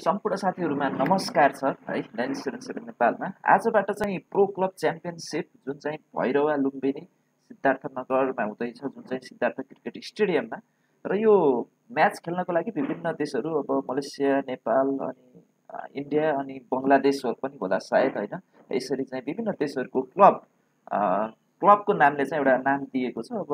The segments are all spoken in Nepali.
सम्पूर्ण साथीहरूमा नमस्कार छ है नाइन सेभेन नेपालमा। आजबाट चाहिँ प्रो क्लब च्याम्पियनसिप जुन चाहिँ भैरवा लुम्बिनी सिद्धार्थनगरमा हुँदैछ जुन चाहिँ सिद्धार्थ क्रिकेट स्टेडियममा। र यो म्याच खेल्नको लागि विभिन्न देशहरू अब मलेसिया नेपाल अनि इन्डिया अनि बङ्गलादेशहरू पनि होला सायद होइन? यसरी चाहिँ विभिन्न देशहरूको क्लब क्लबको नामले चाहिँ एउटा नाम दिएको छ। अब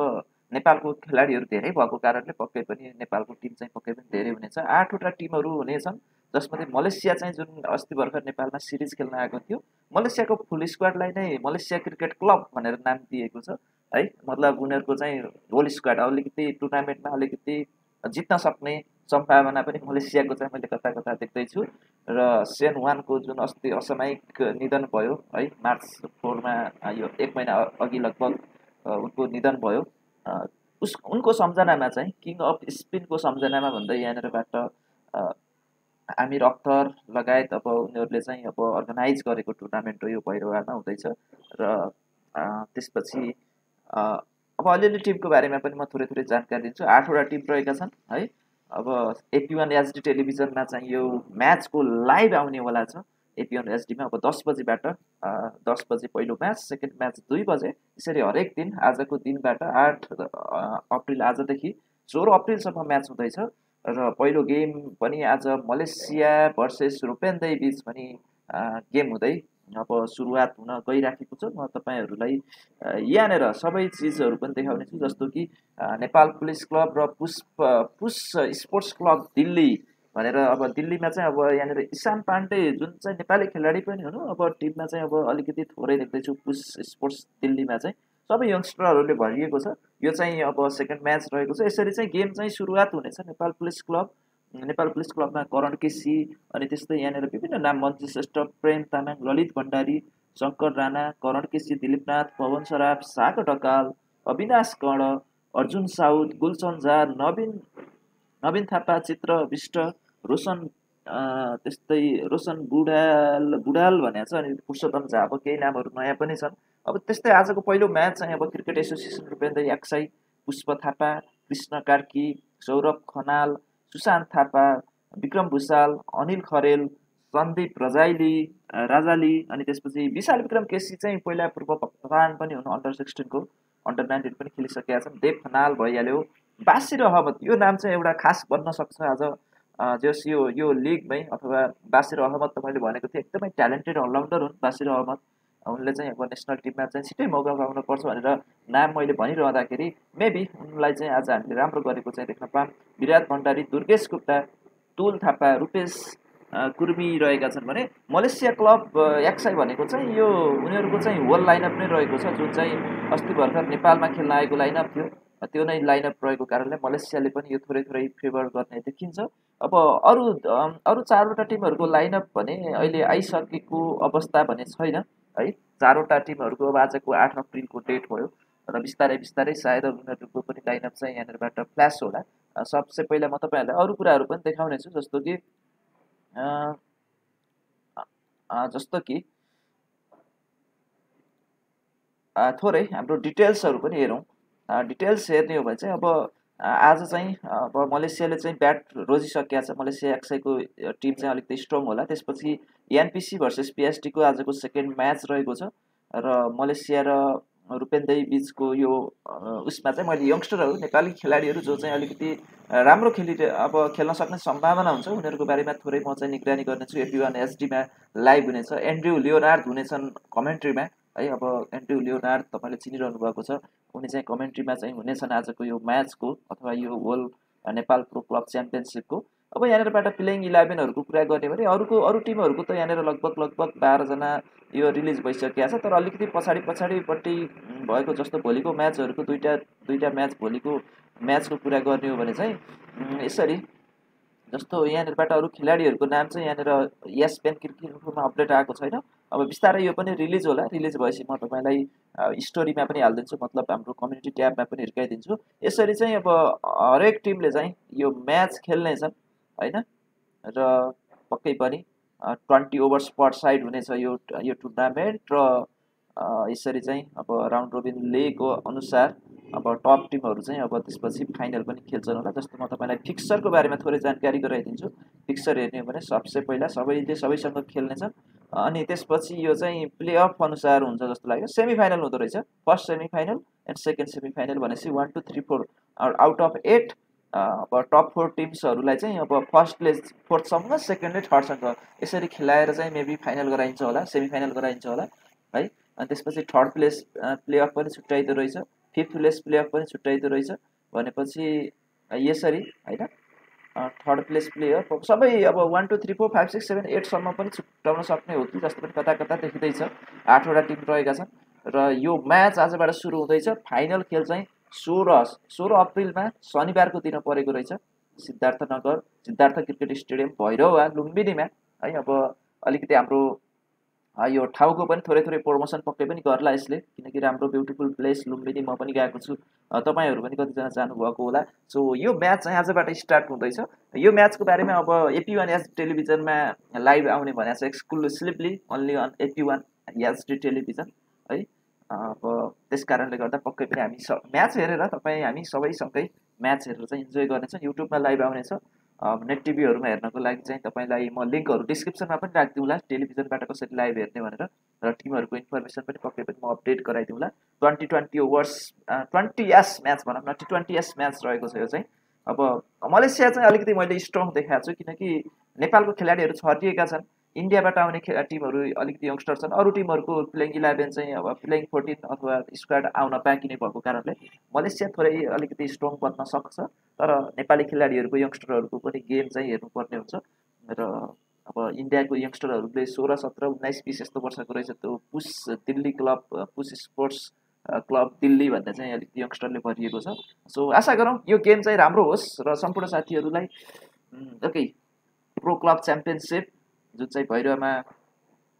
नेपालको खेलाडीहरू धेरै भएको कारणले पक्कै पनि नेपालको टिम चाहिँ पक्कै पनि धेरै हुनेछ। आठवटा टिमहरू हुनेछन्। जसमध्ये मलेसिया चाहिँ जुन अस्ति भर्खर नेपालमा सिरिज खेल्न आएको थियो मलेसियाको फुल स्क्वाडलाई नै मलेसिया क्रिकेट क्लब भनेर नाम दिएको छ। है मतलब उनीहरूको चाहिँ होल स्क्वाड अलिकति टुर्नामेन्टमा अलिकति जित्न सक्ने सम्भावना पनि मलेसियाको चाहिँ मैले कता कता देख्दैछु र सेन वानको जुन अस्ति असामयिक निधन भयो है मार्च फोरमा यो एक महिना अघि लगभग उनको निधन भयो। उस उनको सम्झनामा चाहिँ किङ अफ स्पिनको सम्झनामा भन्दै यहाँनिरबाट आमिर अख्तर लगायत अब उनीहरूले चाहिँ अब अर्गनाइज गरेको टुर्नामेन्ट हो यो भैरवामा हुँदैछ र त्यसपछि अब अलिअलि टिमको बारेमा पनि म थोरै थोरै जानकारी दिन्छु। आठवटा टिम रहेका छन् है। अब एपी वान एचडी टेलिभिजनमा चाहिँ यो म्याचको लाइभ आउनेवाला छ। एपी वान एचडीमा अब दस बजीबाट दस बजे पहिलो म्याच सेकेन्ड म्याच दुई बजे। यसरी हरेक दिन आजको दिनबाट आठ अप्रिल आजदेखि सोह्र अप्रिलसम्म म्याच हुँदैछ। र पहिलो गेम पनि आज मलेसिया भर्सेस रुपेन्दै बिच पनि गेम हुँदै अब सुरुवात हुन गइराखेको छ। म तपाईँहरूलाई यहाँनिर सबै चिजहरू पनि देखाउनेछु जस्तो कि नेपाल पुलिस क्लब र पुष्प पुस स्पोर्ट्स क्लब दिल्ली भनेर अब दिल्लीमा चाहिँ अब यहाँनिर इसान पाण्डे जुन चाहिँ नेपाली खेलाडी पनि हुनु अब टिममा चाहिँ अब अलिकति थोरै देख्दैछु। पुस स्पोर्ट्स दिल्लीमा चाहिँ सबै यङ्स्टरहरूले भरिएको छ। यो चाहिँ अब सेकेन्ड म्याच रहेको छ। यसरी चाहिँ गेम चाहिँ सुरुवात हुनेछ Nepal police club. Nepal police क्लबमा करण केसी अनि त्यस्तै यहाँनिर विभिन्न नाम मन्त्री श्रेष्ठ प्रेम तामाङ ललित भण्डारी शङ्कर राणा करण केसी दिलीपनाथ पवन सराफ साग ढकाल अविनाश कर्ण अर्जुन साउद गुलसन झा नवीन नवीन थापा चित्र विष्ट रोशन त्यस्तै रोशन बुढाल बुढाल भनेको छ अनि पुरुषोत्तम झा अब केही नामहरू नयाँ पनि छन्। अब त्यस्तै आजको पहिलो म्याच चाहिँ अब क्रिकेट एसोसिएसन रूपेन्द्र याक्साई पुष्प थापा कृष्ण कार्की सौरभ खनाल सुशान्त थापा विक्रम भूषाल अनिल खरेल सन्दीप रजाइली राजाली अनि त्यसपछि विशाल विक्रम केसी चाहिँ पहिला पूर्व कप्तान पनि हुनु अन्डर सिक्सटिनको अन्डर नाइन्टिन पनि खेलिसकेका छन्। देव खनाल भइहाल्यो। बासिर अहमद यो नाम चाहिँ एउटा खास बन्न सक्छ आज जस यो यो लिगमै अथवा बासिर अहमद त भनेको थिएँ एकदमै ट्यालेन्टेड अलराउन्डर हुन् बासिर अहमद। उनले चाहिँ अब नेसनल टिममा चाहिँ छिट्टै मौका पाउनुपर्छ भनेर नाम मैले भनिरहँदाखेरि मेबी उनलाई चाहिँ आज हामीले राम्रो गरेको चाहिँ देख्न पाऊँ विराट भण्डारी दुर्गेश गुप्ता तुल थापा रुपेश कुर्मी रहेका छन् भने मलेसिया क्लब एक्साई भनेको चाहिँ यो उनीहरूको चाहिँ होल लाइनअप नै रहेको छ जुन चाहिँ अस्ति भर्खर नेपालमा खेल्न आएको लाइनअप थियो। त्यो नै लाइनअप रहेको कारणले मलेसियाले पनि यो थोरै थोरै फेभर गर्ने देखिन्छ। अब अरू अरू चारवटा टिमहरूको लाइनअप भने अहिले आइसकेको अवस्था भने छैन। है। चारवटा टिमहरूको अब आजको आठ अप्रिलको डेट भयो। र बिस्तारै बिस्तारै सायद उनीहरूको पनि लाइनअप चाहिँ यहाँनिरबाट फ्ल्यास होला। सबसे पहिला म तपाईँहरूलाई अरू कुराहरू पनि देखाउने छु जस्तो कि जस्तो कि थोरै हाम्रो डिटेल्सहरू पनि हेरौँ। डिटेल्स हेर्ने हो भने चाहिँ अब आज चाहिँ अब मलेसियाले चाहिँ ब्याट रोजिसकेका छ। मलेसिया एक्साईको टिम चाहिँ अलिकति स्ट्रङ होला। त्यसपछि एनपिसी भर्सेस पिएसटीको आजको सेकेन्ड म्याच रहेको छ र मलेसिया र रुपेन्दै बिचको यो उसमा चाहिँ मैले यङ्स्टरहरू नेपाली खेलाडीहरू जो चाहिँ अलिकति राम्रो खेलि अब खेल्न सक्ने सम्भावना हुन्छ उनीहरूको बारेमा थोरै म चाहिँ निगरानी गर्नेछु। एपी वान एचडीमा लाइभ हुनेछ। एन्ड्रु लियोनार्ड हुनेछन् कमेन्ट्रीमा। है अब एन्ड्रु लियोनार्ड तपाईँले चिनिरहनु भएको छ। उनी चाहिँ कमेन्ट्रीमा चाहिँ हुनेछन् आजको यो म्याचको अथवा यो होल नेपाल प्रो क्लब च्याम्पियनसिपको। अब यहाँनिरबाट प्लेइङ इलेभेनहरूको कुरा गर्ने भने अरूको अरू टिमहरूको त यहाँनिर लगभग लगभग बाह्रजना यो रिलिज भइसकेको छ तर अलिकति पछाडि पछाडिपट्टि भएको जस्तो भोलिको म्याचहरूको दुईवटा दुईवटा म्याच भोलिको म्याचको कुरा गर्ने हो भने चाहिँ यसरी जस्तो यहाँनिरबाट अरू खेलाडीहरूको नाम चाहिँ यहाँनिर यस पेन क्रिकेटमा अपडेट आएको छैन। अब बिस्तारै यो पनि रिलिज होला। रिलिज भएपछि म तपाईँलाई स्टोरीमा पनि हालिदिन्छु मतलब हाम्रो कम्युनिटी ट्याबमा पनि हिर्काइदिन्छु। यसरी चाहिँ अब हरेक टिमले चाहिँ यो म्याच खेल्नेछन् होइन? र पक्कै पनि ट्वेन्टी ओभर्स पर साइड हुनेछ यो यो टुर्नामेन्ट र यसरी चाहिँ अब राउन्ड रोबिन लेको अनुसार अब टप टिमहरू चाहिँ अब त्यसपछि फाइनल पनि खेल्छन् होला। जस्तो म तपाईँलाई फिक्सरको बारेमा थोरै जानकारी गराइदिन्छु। पिक्चर हेर्ने हो भने सबसे पहिला सबैले सबैसँग खेल्नेछन् अनि त्यसपछि यो चाहिँ प्लेअफ अनुसार हुन्छ जस्तो लाग्यो। सेमी फाइनल हुँदो रहेछ। First semi final and second semi final भनेपछि one two three four out of eight अब टप फोर टिम्सहरूलाई चाहिँ अब फर्स्ट प्लेस फोर्थसम्म सेकेन्ड र थर्डसँग यसरी खेलाएर चाहिँ मेबी फाइनल गराइन्छ होला सेमी फाइनल गराइन्छ होला। है अनि त्यसपछि थर्ड प्लेस प्लेअफ पनि छुट्याइदो रहेछ। फिफ्थ प्लेस प्लेअफ पनि छुट्याइदो रहेछ। भनेपछि यसरी होइन? थर्ड प्लेस प्लेयर सबै अब one two three four five six seven एटसम्म पनि छुट्याउन सक्ने हो कि जस्तो पनि कता कता देखिँदैछ। आठवटा टिम रहेका छन्। र यो म्याच आजबाट सुरु हुँदैछ। फाइनल खेल चाहिँ सोह्र सोह्र अप्रिलमा शनिबारको दिन परेको रहेछ। सिद्धार्थनगर सिद्धार्थ क्रिकेट स्टेडियम भैरव लुम्बिनीमा। है अब अलिकति हाम्रो यो ठाउँको पनि थोरै थोरै प्रमोसन पक्कै पनि गर्ला यसले किनकि राम्रो ब्युटिफुल प्लेस लुम्बिनी म पनि गएको छु। तपाईँहरू पनि कतिजना जानुभएको होला। सो यो म्याच चाहिँ आजबाट स्टार्ट हुँदैछ। यो म्याचको बारेमा अब एपी वान एच टेलिभिजनमा लाइभ आउने भनेको छ exclusively only on AP one HD television है। अब त्यस कारणले गर्दा पक्कै पनि हामी स म्याच हेरेर तपाईँ हामी सबैसँगै म्याच हेरेर चाहिँ इन्जोय गर्नेछौँ। युट्युबमा लाइभ आउनेछ। नेट टिभीहरूमा हेर्नको लागि चाहिँ तपाईँलाई म लिङ्कहरू डिस्क्रिप्सनमा पनि राखिदिउँला। टेलिभिजनबाट कसरी लाइभ हेर्ने भनेर र टिमहरूको इन्फर्मेसन पनि पक्कै पनि म अपडेट गराइदिउँला। ट्वेन्टी ट्वेन्टी ओभर्स ट्वेन्टी एस म्याच भनौँ न ट्वेन्टी एस म्याच रहेको छ यो चाहिँ। अब मलेसिया चाहिँ अलिकति मैले स्ट्रङ देखाएको छु किनकि नेपालको खेलाडीहरू छरिएका छन्। इन्डियाबाट आउने टिमहरू अलिकति यङ्स्टर छन्। अरू टिमहरूको प्लेइङ इलेभेन चाहिँ अब प्लेइङ फोर्टिन अथवा स्क्वाड आउन बाँकी नै भएको कारणले मलेसिया थोरै अलिकति स्ट्रङ बन्न सक्छ। तर नेपाली खेलाडीहरूको यङ्स्टरहरूको पनि गेम चाहिँ हेर्नुपर्ने हुन्छ। र अब इन्डियाको यङ्स्टरहरूले सोह्र सत्र उन्नाइस बिस यस्तो वर्षको रहेछ। त्यो पुस दिल्ली क्लब पुस स्पोर्ट्स क्लब दिल्ली भन्ने चाहिँ अलिकति यङ्स्टरले भरिएको छ। सो आशा गरौँ यो गेम चाहिँ राम्रो होस् र सम्पूर्ण साथीहरूलाई ओके प्रो क्लब च्याम्पियनसिप जुन चाहिँ भैरवमा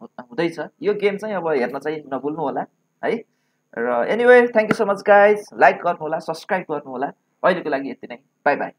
हुँदैछ। यो गेम चाहिँ अब हेर्न चाहिँ नभुल्नु होला है? र anyway thank you so much guys like गर्नुहोला सब्सक्राइब गर्नुहोला अहिलेको लागि यति नै। By by